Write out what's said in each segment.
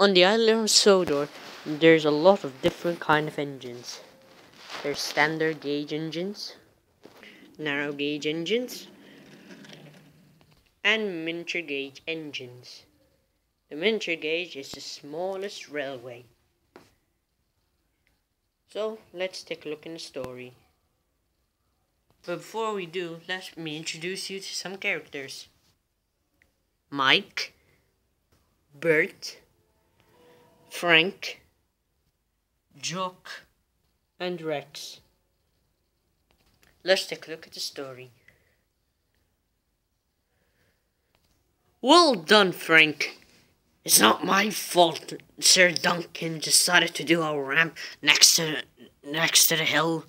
On the island of Sodor, there's a lot of different kind of engines. There's standard gauge engines, narrow gauge engines, and miniature gauge engines. The miniature gauge is the smallest railway. So let's take a look in the story. But before we do, let me introduce you to some characters. Mike, Bert, Frank, Jock, and Rex. Let's take a look at the story. Well done, Frank. It's not my fault Sir Duncan decided to do a ramp next to next to the hill.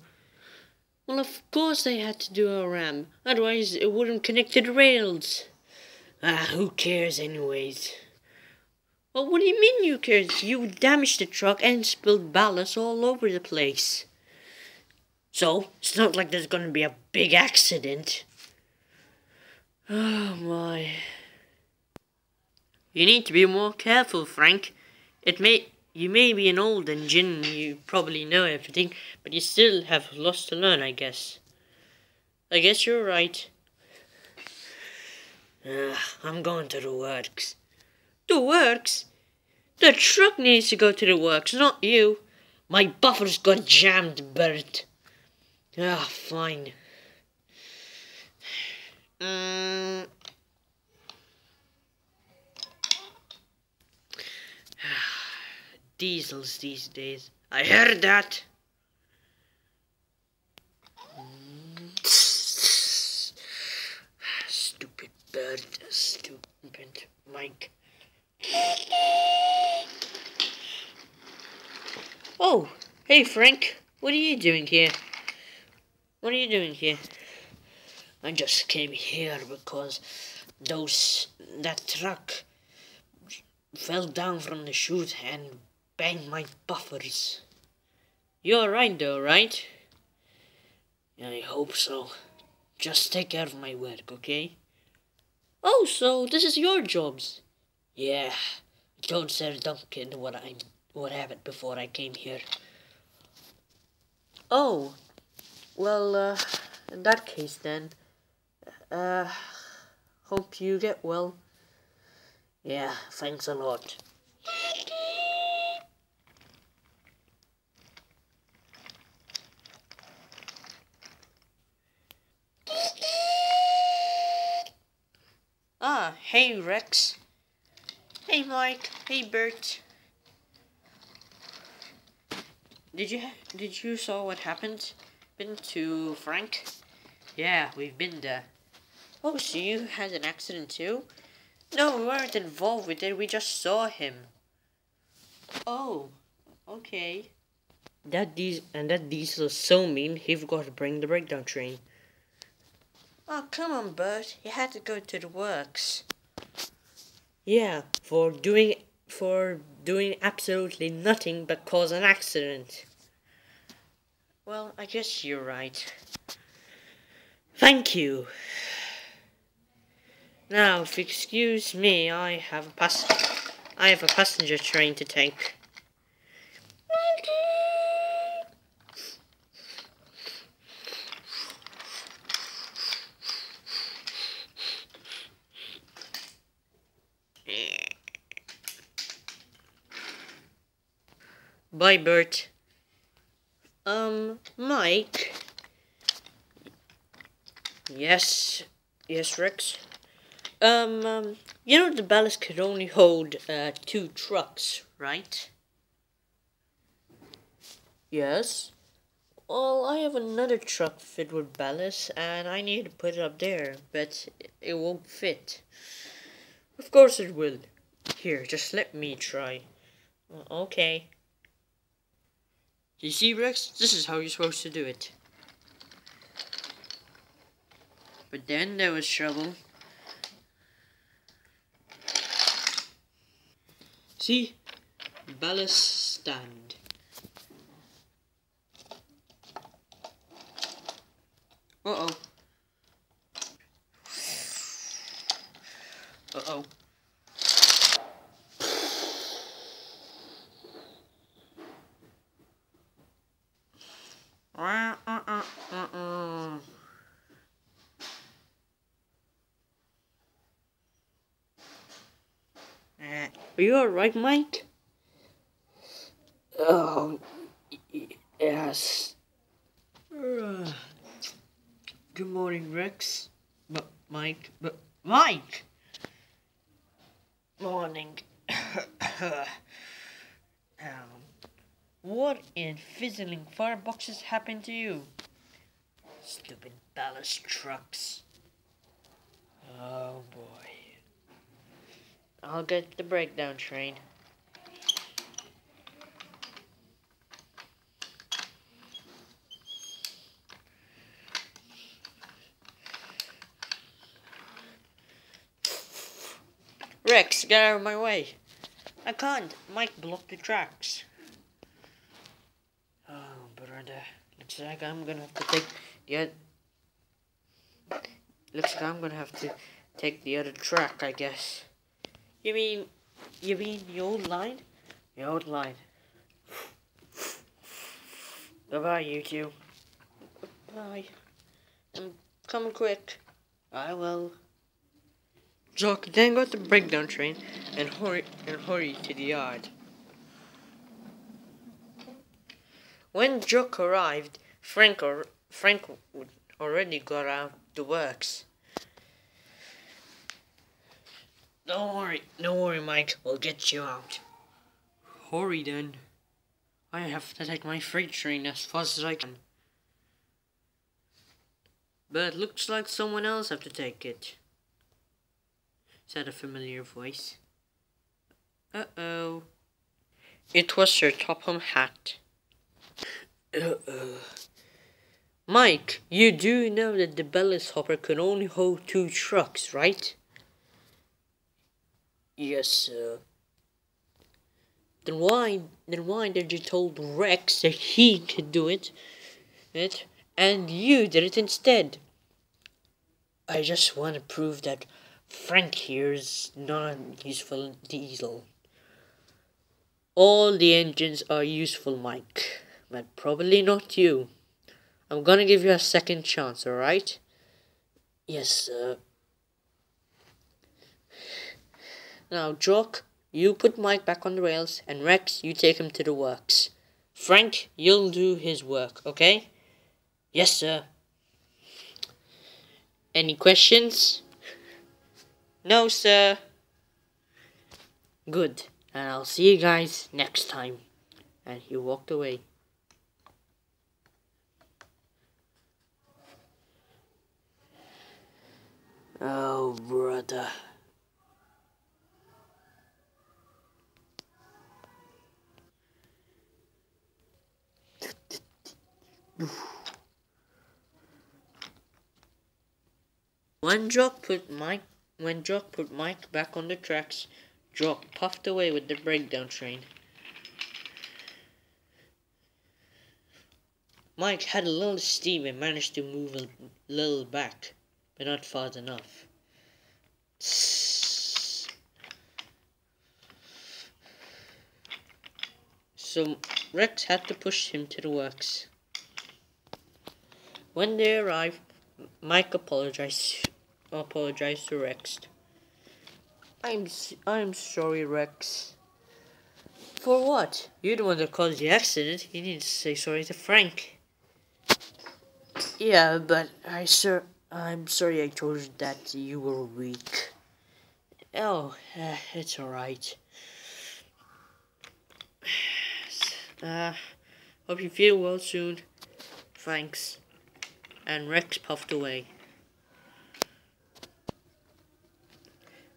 Well, of course they had to do a ramp, otherwise it wouldn't connect to the rails. Ah, who cares anyways? Well, what do you mean you cares? You damaged the truck and spilled ballast all over the place. So, it's not like there's gonna be a big accident. Oh my. You need to be more careful, Frank. It may you may be an old engine, you probably know everything, but you still have lots to learn, I guess. I guess you're right. Uh, I'm going to the works. The works? The truck needs to go to the works, not you. My buffer's got jammed, Bert. Ah, fine. Um, diesels these days. I heard that. Stupid Bert, stupid Mike. Oh, hey Frank, what are you doing here? What are you doing here? I just came here because those that truck fell down from the chute and banged my buffers. You're right though, right? I hope so. Just take care of my work, okay? Oh, so this is your jobs? Yeah, told Sir Duncan what I what happened before I came here. Oh, well, uh, in that case then, uh, hope you get well. Yeah, thanks a lot. Ah, hey Rex. Hey Mike. Hey Bert. Did you did you saw what happened? Been to Frank? Yeah, we've been there. Oh, so you had an accident too? No, we weren't involved with it. We just saw him. Oh, okay. That diesel and that diesel is so mean. He forgot to bring the breakdown train. Oh, come on, Bert. You had to go to the works. Yeah, for doing for doing absolutely nothing but cause an accident. Well, I guess you're right. Thank you. Now, if you excuse me, I have a pass I have a passenger train to take. Bye, Bert. Um, Mike? Yes? Yes, Rex? Um, um, you know the ballast could only hold, uh, two trucks, right? Yes? Well, I have another truck filled with ballast, and I need to put it up there, but it won't fit. Of course it will. Here, just let me try. Okay. You see, Rex? This is how you're supposed to do it. But then there was trouble. See? Ballast stand. Uh-oh. Uh-oh. Are you alright, Mike? Oh, yes. Uh, good morning, Rex. But Mike, but Mike. Morning. um, what in fizzling fireboxes happened to you? Stupid ballast trucks. Oh boy. I'll get the breakdown train. Rex, get out of my way. I can't. Mike blocked the tracks. Oh, brother. Looks like I'm gonna have to take the other... Looks like I'm gonna have to take the other track, I guess. You mean... You mean the old line? The old line. Goodbye, you two. Bye. And come quick. I will. Jock then got the breakdown train and hurry and hurry to the yard. When Jock arrived, Frank or Frank already got out the works. Don't worry, don't worry, Mike. We'll get you out. Hurry then. I have to take my freight train as fast as I can. But looks like someone else have to take it. Said a familiar voice. Uh-oh. It was Sir Topham Hatt. Uh-oh. Mike, you do know that the ballast hopper can only hold two trucks, right? Yes, sir. Then why then why did you told Rex that he could do it? It and you did it instead? I just want to prove that Frank here is not useful diesel. All the engines are useful, Mike, but probably not you. I'm gonna give you a second chance, alright? Yes, sir. Now, Jock, you put Mike back on the rails, and Rex, you take him to the works. Frank, you'll do his work, okay? Yes, sir. Any questions? No, sir. Good. And I'll see you guys next time. And he walked away. Oh, brother. When Jock put Mike when Jock put Mike back on the tracks, Jock puffed away with the breakdown train. Mike had a little steam and managed to move a little back, but not fast enough. So Rex had to push him to the works. When they arrived, Mike apologized apologized to Rex. I'm I'm sorry, Rex. For what? You're the one that caused the accident. You need to say sorry to Frank. Yeah, but I sir, I'm sorry I told you that you were weak. Oh, uh, it's alright. Uh, hope you feel well soon. Thanks and Rex puffed away.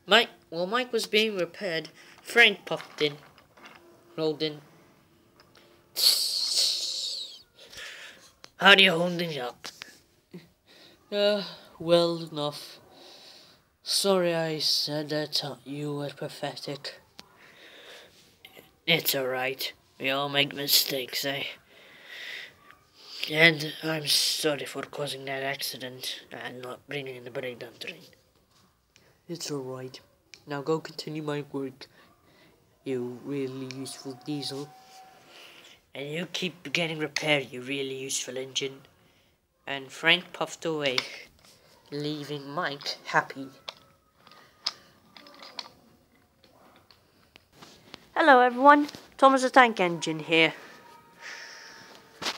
Mike, while Mike was being repaired, Frank puffed in, rolled in. How do you hold it up? Uh, well enough. Sorry I said that you were pathetic. It's alright. We all make mistakes, eh? And I'm sorry for causing that accident and not bringing in the breakdown train. It's alright. Now go continue my work, you really useful diesel. And you keep getting repaired, you really useful engine. And Frank puffed away, leaving Mike happy. Hello everyone, Thomas the Tank Engine here.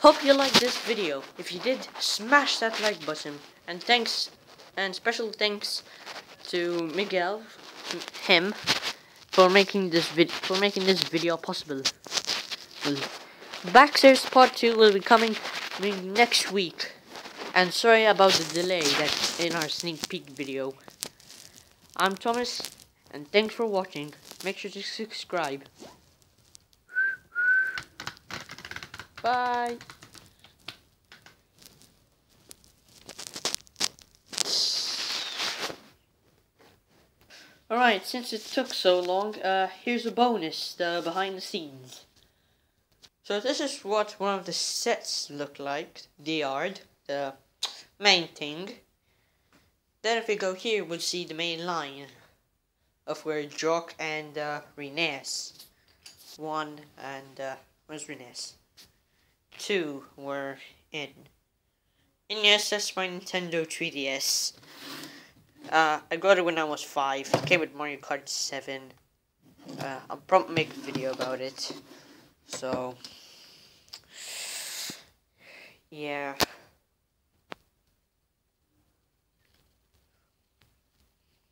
Hope you liked this video. If you did, smash that like button. And thanks, and special thanks to Miguel, him, for making this vid for making this video possible. Backstairs Part 2 will be coming next week. And sorry about the delay that's in our sneak peek video. I'm Thomas, and thanks for watching. Make sure to subscribe. Bye. Alright, since it took so long, uh, here's a bonus, the behind the scenes. So this is what one of the sets look like, the yard, the main thing. Then if we go here, we'll see the main line of where Jock and uh, Rines, one and uh, where's Rines? Two were in. And yes, that's my Nintendo 3DS. Uh, I got it when I was five. It came with Mario Kart 7. Uh, I'll probably make a video about it. So, yeah.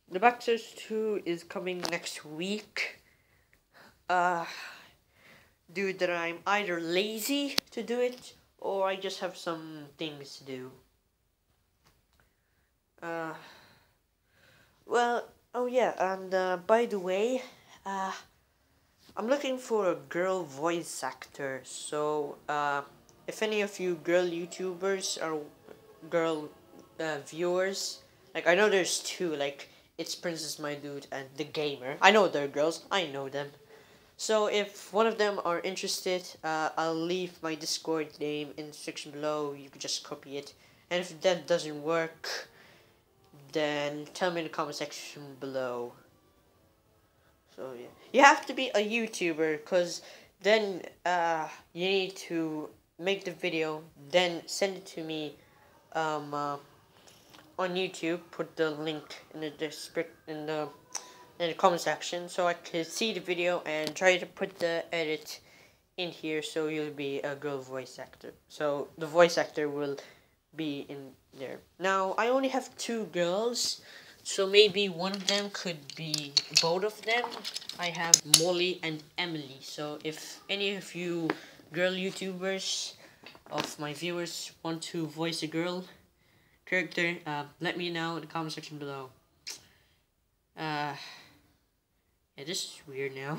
The Backstairs 2 is coming next week. Uh, due that I'm either lazy to do it or I just have some things to do. Uh, well, oh yeah, and uh, by the way, uh, I'm looking for a girl voice actor. So, uh, if any of you girl YouTubers or girl uh, viewers, like I know there's two, like it's Princess My Dude and The Gamer. I know they're girls, I know them. So if one of them are interested, uh, I'll leave my Discord name in the section below. You can just copy it. And if that doesn't work, then tell me in the comment section below. So yeah, you have to be a YouTuber, cause then uh, you need to make the video, then send it to me, um, uh, on YouTube. Put the link in the description in the in the comment section so I can see the video and try to put the edit in here so you'll be a girl voice actor. So the voice actor will be in there. Now I only have two girls so maybe one of them could be both of them. I have Molly and Emily. So if any of you girl YouTubers of my viewers want to voice a girl character, uh, let me know in the comment section below. Uh, yeah, this is weird now.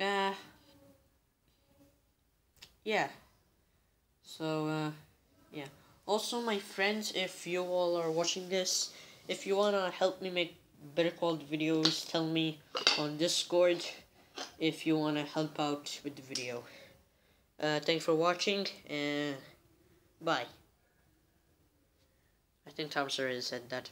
uh, yeah. So, uh, yeah. Also, my friends, if you all are watching this, if you wanna help me make better quality videos, tell me on Discord if you wanna help out with the video. Uh, thanks for watching, and bye. I think Tom already said that.